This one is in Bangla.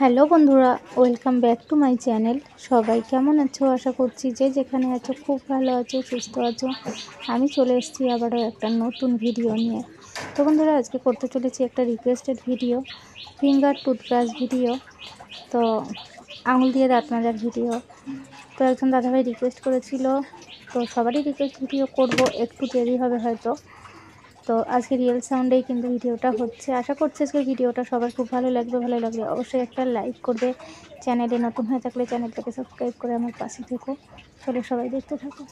হ্যালো বন্ধুরা, welcome back to my channel. সবাই কেমন আছো? আশা করছি যে যেখানে আছো খুব ভালো আছো, সুস্থ আছো। আমি চলে এসেছি আবারও একটা নতুন ভিডিও নিয়ে। তো বন্ধুরা, আজকে করতে চলেছি একটা requested video finger toothbrush video তো আঙুল দিয়ে দাঁত মাজার ভিডিও তো একজন দাদাভাই রিকোয়েস্ট করেছিল, তো সবারই রিকোয়েস্ট ভিডিও করব, একটু দেরি হবে হয়তো। তো আজকে রিয়েল সাউন্ডেই কিন্তু ভিডিওটা হচ্ছে। আশা করছি আজকে ভিডিওটা সবার খুব ভালো লাগবে ভালো লাগবে অবশ্যই একটা লাইক করবে। চ্যানেলে নতুন হয়ে থাকলে চ্যানেলটাকে সাবস্ক্রাইব করে আমার পাশে থেকো। চলো সবাই দেখতে থাকো।